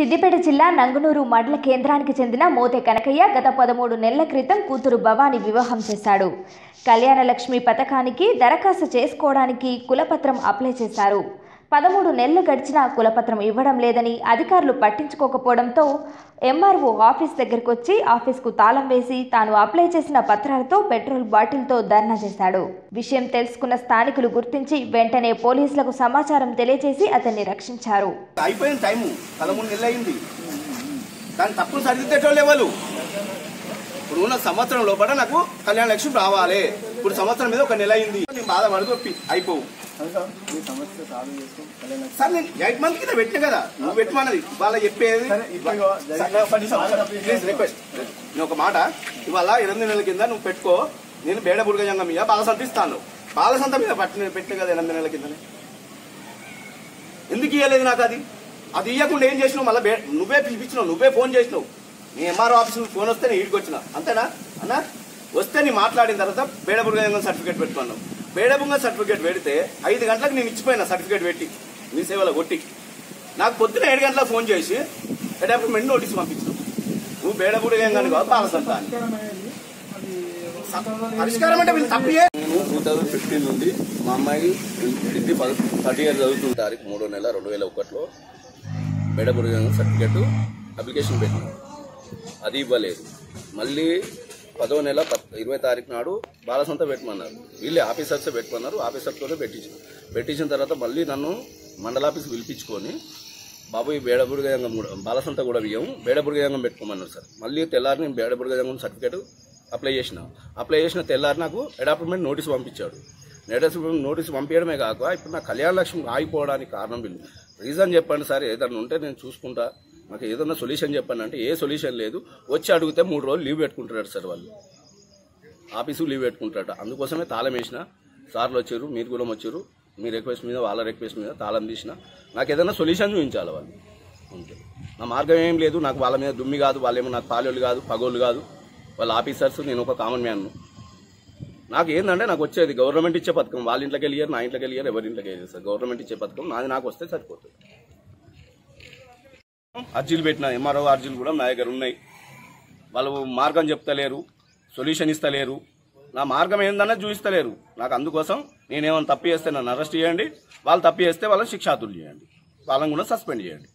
సిద్దిపేట జిల్లా నంగునూరు మండల కేంద్రానికి చెందిన మోతే కనకయ్య గత పదమూడు నెలల క్రితం కూతురు భవాని వివాహం చేశాడు. కళ్యాణలక్ష్మి పథకానికి దరఖాస్తు చేసుకోవడానికి కులపత్రం అప్లై చేశారు. పదమూడు నెలలు గడిచినా కులపత్రం ఇవ్వడం లేదని అధికారులు పట్టించుకోకపోవడంతో ఎంఆర్ఓ ఆఫీస్ దగ్గరకు వచ్చి ఆఫీస్కు తాళం వేసి తాను అప్లై చేసిన పత్రాలతో పెట్రోల్ బాటిల్తో ధర్నా చేశాడు. విషయం తెలుసుకున్న స్థానికులు గుర్తించి వెంటనే పోలీసులకు సమాచారం తెలియజేసి అతన్ని రక్షించారు. అయిపోయింది టైము. పదమూడు నెలలు అయింది. దాన్ని తప్పులు సరిదిద్దేటోళ్ళు ఎవరు? ఇప్పుడు ఉన్న సంవత్సరం లోపల నాకు కళ్యాణ లక్ష్మి రావాలి. ఇప్పుడు సంవత్సరం మీద ఒక నెల అయింది. నేను బాధపడుతూ అయిపోవు సార్ నేను ఎయిట్ మంత్ కింద పెట్టిన కదా. నువ్వు పెట్టమన్నది. వాళ్ళ చెప్పేది. ప్లీజ్ రిక్వెస్ట్ నేను ఒక మాట. ఇవాళ ఎనిమిది నెలల కింద నువ్వు పెట్టుకో. నేను బేడ బుడగజంగం మీద బాలసంత ఇస్తాను. బాలసంత మీద పట్టిన పెట్టిన కదా ఎనిమిది నెలల కిందనే. ఎందుకు ఇవ్వలేదు నాకు అది? అది ఇవ్వకుండా ఏం చేసినావు? మళ్ళీ నువ్వే పిలిపించినావు. నువ్వే ఫోన్ చేసినావు. నీ ఎంఆర్ఓ ఆఫీస్ నుంచి ఫోన్ వస్తే నేను ఈడికి వచ్చిన. అంతేనా? అన్నా? వస్తే నీ మాట్లాడిన తర్వాత బేడబుంగ సర్టిఫికేట్ పెట్టుకున్నావు. బేడబుంగ సర్టిఫికేట్ పెడితే ఐదు గంటలకు నేను ఇచ్చిపోయినా సర్టిఫికేట్ పెట్టి. మీ సేవలో కొట్టి. నాకు పొద్దున ఏడు గంటలకు ఫోన్ చేసి అడాప్ట్మెంట్ నోటీస్ పంపించావు నువ్వు బేడబుర్గంగాని కాదు బాలసంత అని పరిష్కారం అంటే వీళ్ళు నేను టూ థౌజండ్ ఫిఫ్టీన్ నుండి మా అమ్మాయి డిగ్రీ థర్టీ ఇయర్ చదువుతున్న తారీఖు మూడో నెల రెండు వేల ఒకటిలో మేడబుర్గం సర్టిఫికెట్ అప్లికేషన్ పెట్టినాను అది ఇవ్వలేదు. మళ్ళీ పదో నెల పద్ ఇరవై తారీఖు నాడు బాలసంత పెట్టమన్నారు. వీళ్ళే ఆఫీసర్స్ పెట్టమన్నారు ఆఫీసర్తోనే పెట్టించు పెట్టించిన తర్వాత మళ్ళీ నన్ను మండల పిలిపించుకొని బాబు ఈ బేడబుర్గయంగం కూడా బాలసంత కూడా బియ్యం బేడబుర్గయంగం పెట్టుకోమన్నారు సార్. మళ్ళీ తెల్లారి నేను బేడబుర్గయంగం సర్టిఫికేట్ అప్లై చేసిన. అప్లై చేసిన తెల్లారి నాకు అడాప్ట్మెంట్ నోటీస్ పంపించాడు. అడాప్ట్మెంట్ నోటీస్ పంపించడమే కాక ఇప్పుడు నా కళ్యాణ లక్ష్యం ఆగిపోవడానికి కారణం వీళ్ళు. రీజన్ చెప్పండి సార్ ఏదన్నా ఉంటే నేను చూసుకుంటా. నాకు ఏదన్నా సొల్యూషన్ చెప్పండి అంటే ఏ సొల్యూషన్ లేదు. వచ్చి అడిగితే మూడు రోజులు లీవ్ పెట్టుకుంటున్నారు సార్ వాళ్ళు. ఆఫీసు లీవ్ పెట్టుకుంటారట అందుకోసమే తాళం వేసిన సార్లు వచ్చారు మీరు కూడా వచ్చారు మీ రిక్వెస్ట్ మీద వాళ్ళ రిక్వెస్ట్ మీద తాళం తీసిన నాకు ఏదైనా సొల్యూషన్ చూపించాలి వాళ్ళు. అంతే. నా మార్గం ఏం లేదు నాకు వాళ్ళ మీద దుమ్మి కాదు వాళ్ళేమో నాకు పాలోళ్ళు కాదు పగోళ్ళు కాదు. వాళ్ళ ఆఫీసర్స్ నేను ఒక కామన్ మ్యాన్ను. నాకు ఏంటంటే నాకు వచ్చేది గవర్నమెంట్ ఇచ్చే పథకం. వాళ్ళ ఇంట్లోకి వెళ్ళారు నా ఇంట్లోకి వెళ్ళారు ఎవరి ఇంట్లోకి వెళ్ళారు సార్. గవర్నమెంట్ ఇచ్చే పథకం నాది నాకు వస్తే సరిపోతుంది. అర్జీలు పెట్టిన ఎంఆర్ఓ అర్జీలు కూడా నా దగ్గర ఉన్నాయి. వాళ్ళు మార్గం చెప్తలేరు సొల్యూషన్ ఇస్తలేరు. నా మార్గం ఏందన్నది చూపిస్తలేరు. నాకు అందుకోసం నేనేమైనా తప్పు చేస్తే నన్ను అరెస్ట్ చేయండి. వాళ్ళు తప్పు చేస్తే వాళ్ళని శిక్షాతులు చేయండి. వాళ్ళని కూడా సస్పెండ్ చేయండి.